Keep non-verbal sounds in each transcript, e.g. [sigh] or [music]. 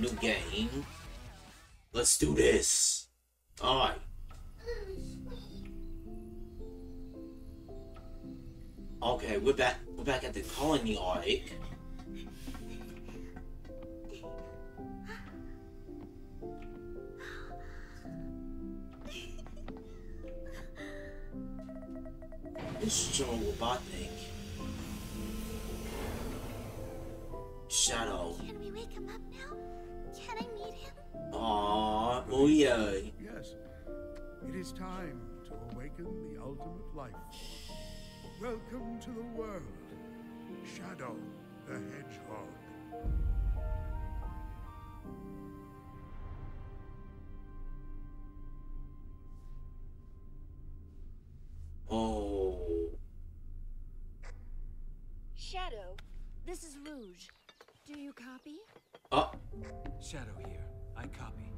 New game. Let's do this. Alright. Okay, we're back we're back at the colony Ark. It's Joe Robotnik. Aww, oh yeah. Yes, it is time to awaken the ultimate life. Welcome to the world, Shadow the Hedgehog. Oh. Shadow, this is Rouge. Do you copy? Oh. Shadow here. I copy.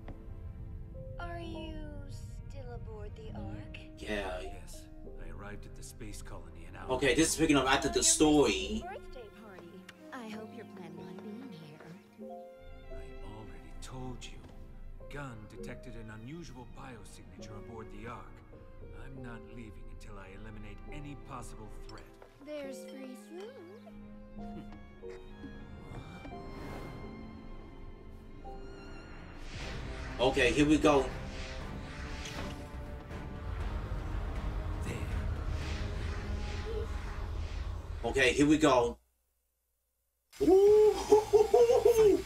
Are you still aboard the Ark? Yeah. Yes, I arrived at the space colony an hour. Okay, this is picking up after the story. Birthday party. I hope you're planning on being here. I already told you. Gun detected an unusual biosignature aboard the Ark. I'm not leaving until I eliminate any possible threat. There's free food. Okay, here we go. Okay, here we go. Ooh. Got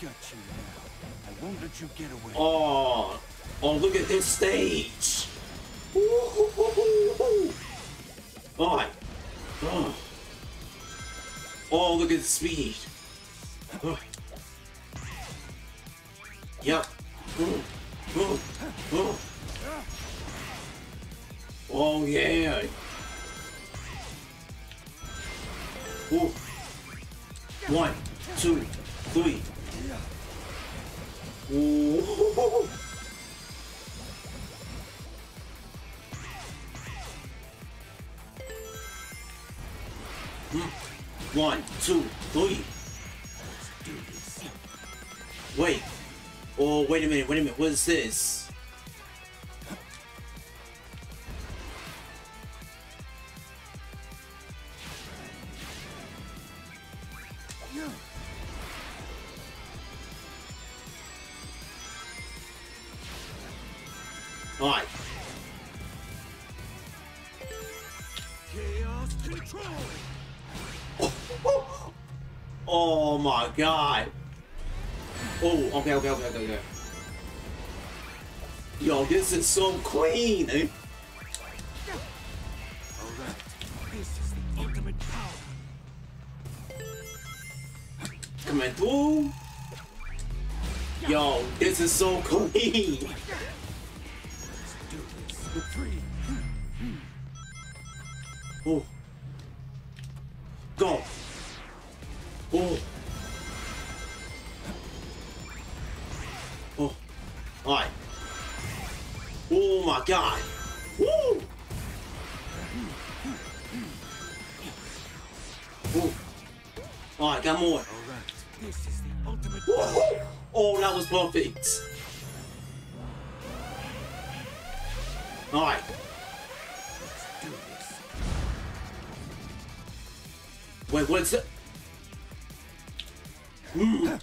you now. I won't let you get away. Oh, oh, look at this stage. Ooh. Alright. Oh. oh, look at the speed. Oh. Yep. Oh, oh, oh. Oh, yeah. Ooh. One, two, three. Ooh. One, two, three. Wait. Oh, wait a minute, wait a minute. What is this? Alright. Chaos control. Oh my god. Oh, okay, okay, okay, okay, okay. Yo, this is so clean. Coming through. Yo, this is so clean. Oh. Go. Oh. Oh. Alright. Oh my god. Woo! Oh. Alright, got more. All right. This is the ultimate Woo! Oh, that was perfect. Do this. Wait, what's. Mm.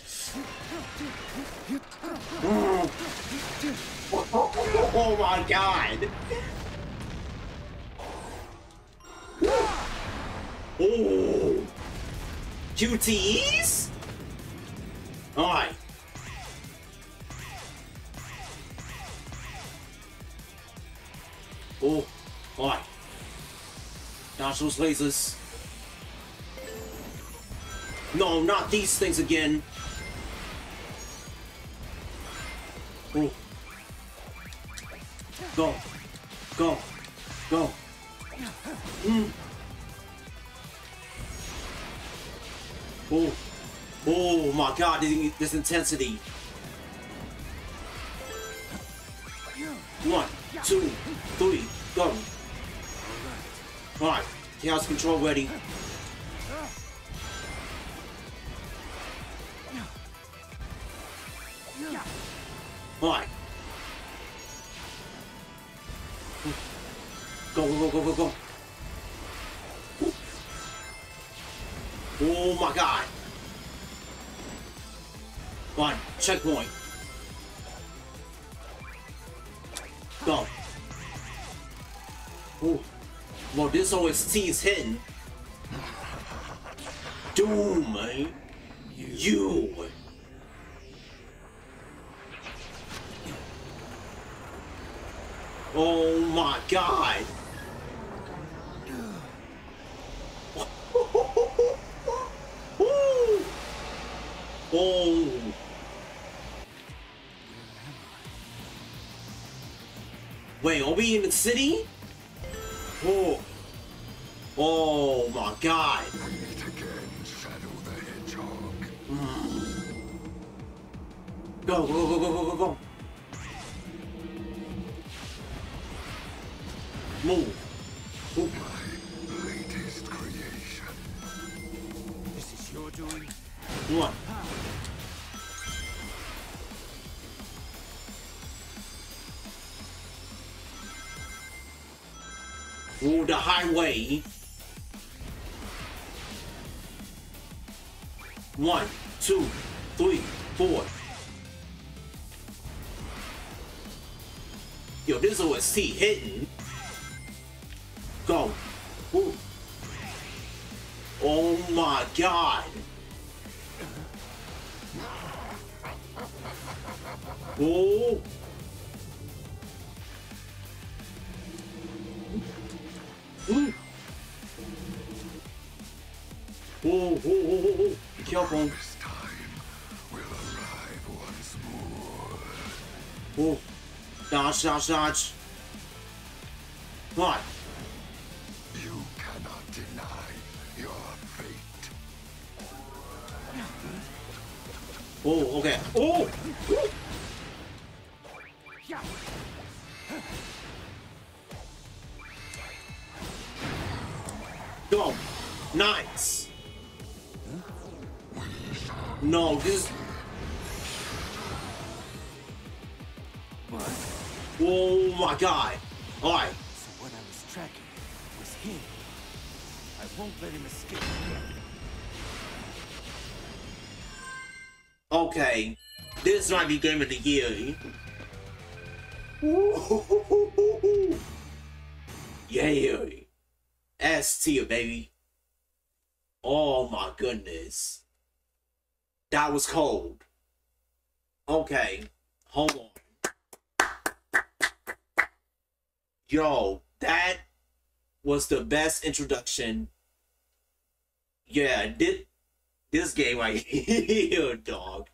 Oh my god! Oh! QTEs? Alright. Oh, alright. Dodge those lasers. No, not these things again. Oh. Go. Go. Go. Mm. Oh. Oh my god, this, intensity. One, two, three, go. Alright, chaos control ready. Alright. Go, go, go, go, go, go. Oh my god. One, checkpoint. Go. Oh. Well, this OST is hitting. Doom, man. You. Oh my god. [laughs] Oh. Wait, are we in the city? Oh. Oh my god. Meet again, Shadow the Hedgehog. Go, go, go, go, go, go, go. Move. Move. My latest creation. This is your doing? One. Rule the highway. One, two, three, four. Yo, this OST hitting. Go. Ooh. Oh my god. Oh. Oh, oh, oh, oh, oh. Careful. This time will arrive once more. Oh. Dodge, dodge, dodge. What? You cannot deny your fate. Oh, okay. Oh! Go. Nice. No, this. What? Oh my god. Alright. So what I was tracking was him. I won't let him escape. Okay. This might be game of the year. Ooh. [laughs] Yeah. S tier, baby. Oh my goodness. That was cold. Okay. Hold on. Yo, that was the best introduction. Yeah, this, this game right [laughs] here, dog.